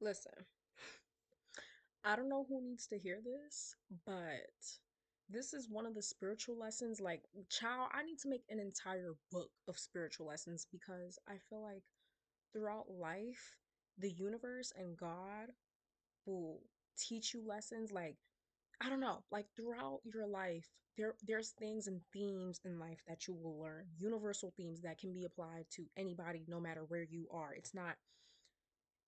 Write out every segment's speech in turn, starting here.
Listen, I don't know who needs to hear this, but this is one of the spiritual lessons. Like, child, I need to make an entire book of spiritual lessons because I feel like throughout life, the universe and God will teach you lessons. Like, I don't know, like throughout your life, there there's things and themes in life that you will learn, universal themes that can be applied to anybody no matter where you are. It's not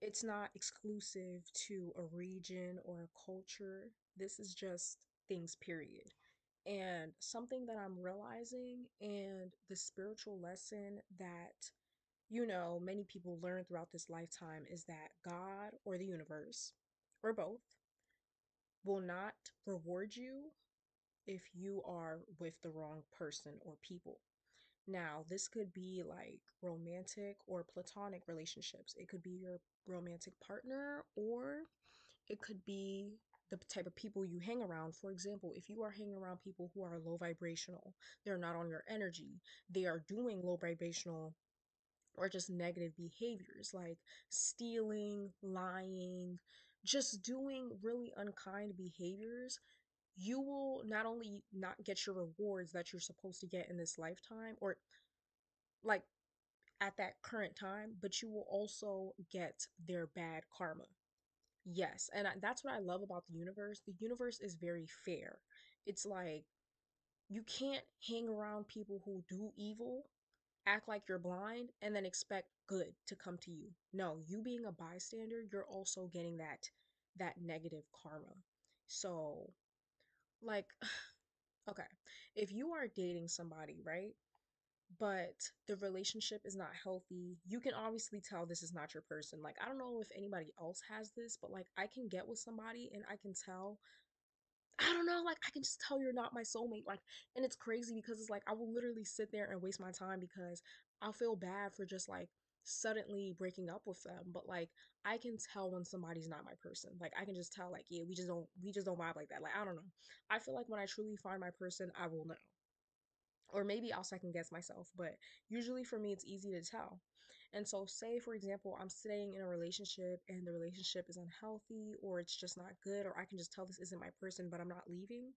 it's not exclusive to a region or a culture. This is just things, period. And something that I'm realizing, and the spiritual lesson that, you know, many people learn throughout this lifetime is that God or the universe, or both, will not reward you if you are with the wrong person or people. Now, this could be like romantic or platonic relationships. It could be your romantic partner, or it could be the type of people you hang around. For example, if you are hanging around people who are low vibrational, they're not on your energy, they are doing low vibrational or just negative behaviors like stealing, lying, just doing really unkind behaviors, you will not only not get your rewards that you're supposed to get in this lifetime or like at that current time, but you will also get their bad karma. Yes, and that's what I love about the universe. The universe is very fair. It's like you can't hang around people who do evil, act like you're blind, and then expect good to come to you. No, you being a bystander, you're also getting that that negative karma. So, like okay, if you are dating somebody, right? But the relationship is not healthy, you can obviously tell this is not your person. Like, I don't know if anybody else has this, but like, I can get with somebody and I can tell, I don't know, like, I can just tell you're not my soulmate. Like, and it's crazy because it's like, I will literally sit there and waste my time because I'll feel bad for just like suddenly breaking up with them. But like, I can tell when somebody's not my person. Like, I can just tell, like, yeah, we just don't, we just don't vibe like that. Like, I don't know. I feel like when I truly find my person, I will know or maybe also I'll second guess myself, but usually for me, it's easy to tell. And so, say for example, I'm staying in a relationship and the relationship is unhealthy or it's just not good, or I can just tell this isn't my person, but I'm not leaving.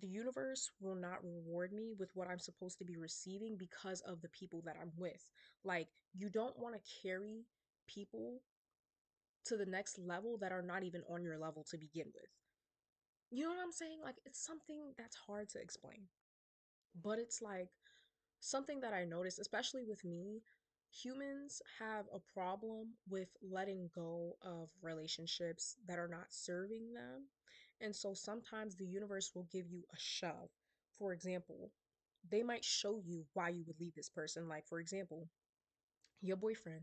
The universe will not reward me with what I'm supposed to be receiving because of the people that I'm with. Like, you don't want to carry people to the next level that are not even on your level to begin with. You know what I'm saying? Like, it's something that's hard to explain. But it's like something that I noticed, especially with me, humans have a problem with letting go of relationships that are not serving them. And so sometimes the universe will give you a shove. For example, they might show you why you would leave this person. Like, for example, your boyfriend.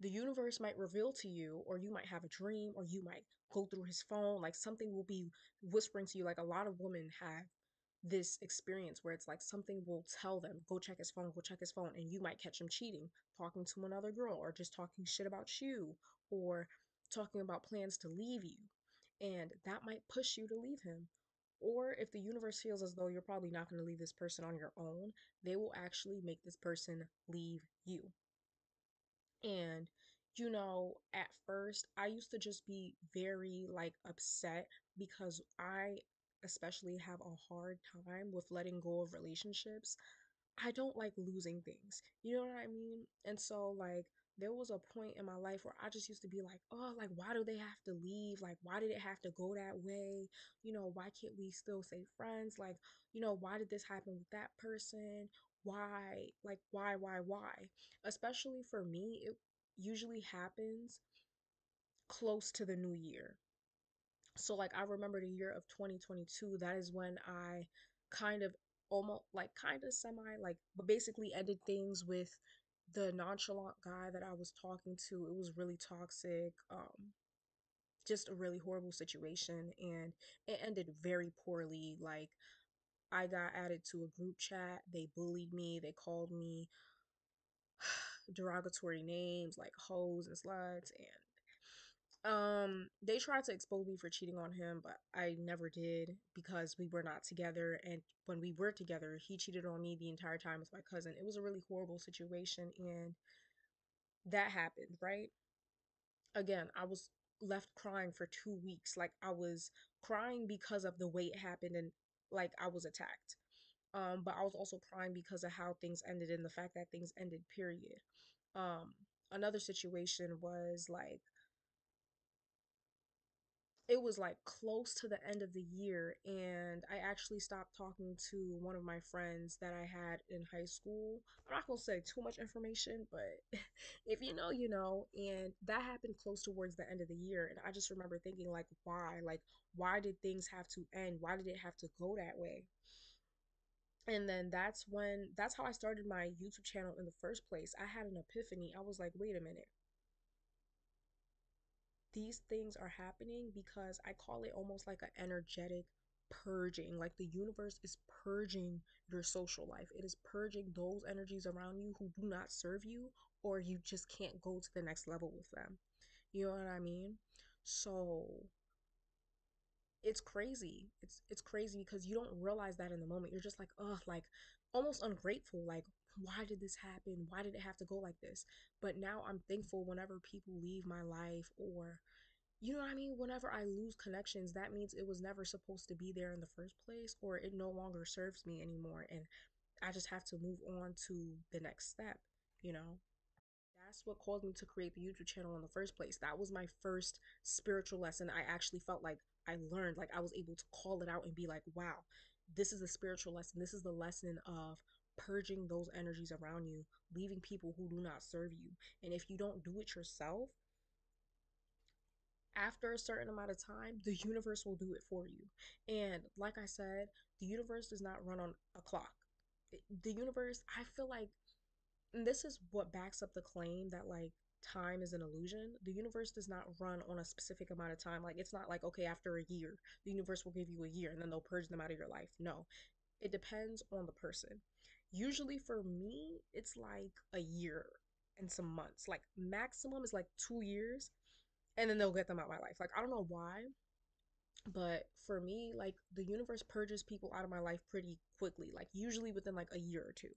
The universe might reveal to you, or you might have a dream, or you might go through his phone. Like, something will be whispering to you. Like, a lot of women have this experience where it's like something will tell them, go check his phone, go check his phone, and you might catch him cheating, talking to another girl, or just talking shit about you, or talking about plans to leave you. And that might push you to leave him. Or if the universe feels as though you're probably not going to leave this person on your own, they will actually make this person leave you. And you know, at first, I used to just be very like upset because I especially have a hard time with letting go of relationships. I don't like losing things. You know what I mean? And so like there was a point in my life where I just used to be like, "Oh, like why do they have to leave? Like why did it have to go that way? You know, why can't we still stay friends? Like, you know, why did this happen with that person? Why? Like why, why, why?" Especially for me, it usually happens close to the new year. So like I remember the year of 2022, that is when I kind of almost like kind of semi like but basically ended things with the nonchalant guy that I was talking to. It was really toxic. Um just a really horrible situation and it ended very poorly. Like I got added to a group chat. They bullied me. They called me derogatory names like hoes and sluts and Um, they tried to expose me for cheating on him, but I never did because we were not together. And when we were together, he cheated on me the entire time with my cousin. It was a really horrible situation, and that happened, right? again, I was left crying for two weeks. Like I was crying because of the way it happened and like I was attacked. Um, but I was also crying because of how things ended and the fact that things ended, period. Um, another situation was like it was like close to the end of the year and I actually stopped talking to one of my friends that I had in high school. I'm not gonna say too much information, but if you know, you know. And that happened close towards the end of the year. And I just remember thinking, like, why? Like, why did things have to end? Why did it have to go that way? And then that's when that's how I started my YouTube channel in the first place. I had an epiphany. I was like, wait a minute these things are happening because I call it almost like an energetic purging. Like the universe is purging your social life, it is purging those energies around you who do not serve you or you just can't go to the next level with them. You know what I mean? So it's crazy. It's it's crazy because you don't realize that in the moment. You're just like, oh, like almost ungrateful. Like, why did this happen? Why did it have to go like this? But now I'm thankful whenever people leave my life or you know what I mean? Whenever I lose connections, that means it was never supposed to be there in the first place or it no longer serves me anymore and I just have to move on to the next step, you know? That's what caused me to create the YouTube channel in the first place. That was my first spiritual lesson. I actually felt like I learned, like I was able to call it out and be like, wow, this is a spiritual lesson. This is the lesson of purging those energies around you, leaving people who do not serve you. And if you don't do it yourself, after a certain amount of time, the universe will do it for you. And like I said, the universe does not run on a clock. The universe, I feel like this is what backs up the claim that like time is an illusion. The universe does not run on a specific amount of time. Like it's not like okay, after a year, the universe will give you a year and then they'll purge them out of your life. No. It depends on the person. Usually for me, it's like a year and some months. Like maximum is like 2 years and then they'll get them out of my life. Like I don't know why, but for me, like the universe purges people out of my life pretty quickly, like usually within like a year or two.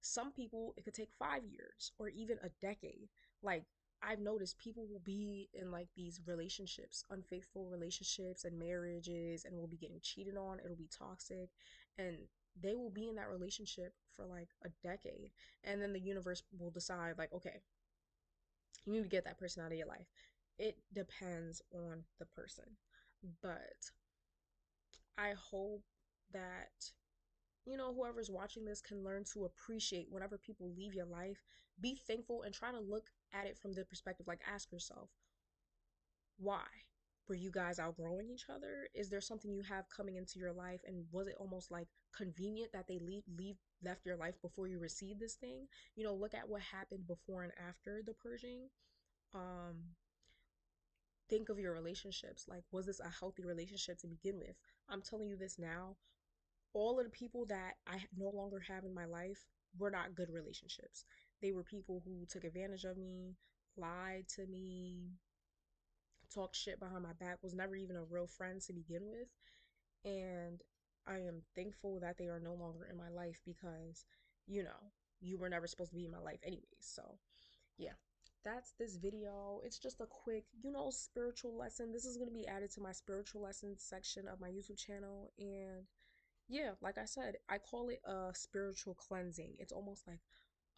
Some people, it could take five years or even a decade. Like, I've noticed people will be in like these relationships, unfaithful relationships and marriages, and will be getting cheated on. It'll be toxic. And they will be in that relationship for like a decade. And then the universe will decide, like, okay, you need to get that person out of your life. It depends on the person. But I hope that you know, whoever's watching this can learn to appreciate whenever people leave your life. Be thankful and try to look at it from the perspective like, ask yourself, why? Were you guys outgrowing each other? Is there something you have coming into your life? And was it almost like convenient that they leave, leave left your life before you received this thing? You know, look at what happened before and after the purging. Um, think of your relationships. Like, was this a healthy relationship to begin with? I'm telling you this now all of the people that I no longer have in my life were not good relationships. They were people who took advantage of me, lied to me, talked shit behind my back, was never even a real friend to begin with. And I am thankful that they are no longer in my life because, you know, you were never supposed to be in my life anyways. So, yeah, that's this video. It's just a quick, you know, spiritual lesson. This is going to be added to my spiritual lessons section of my YouTube channel. And yeah, like I said, I call it a spiritual cleansing. It's almost like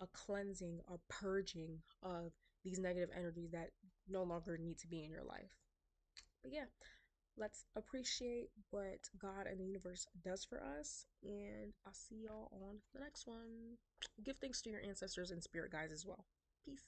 a cleansing, a purging of these negative energies that no longer need to be in your life. But yeah, let's appreciate what God and the universe does for us. And I'll see y'all on the next one. Give thanks to your ancestors and spirit guides as well. Peace.